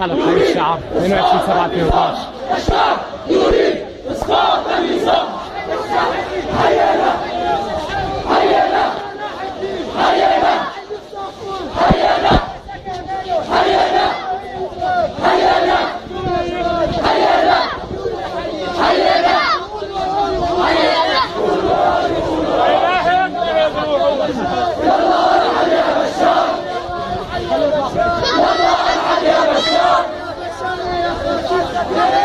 حلب حي الشعب 22 7 2012 الشعب! يريد اسقاط Yeah.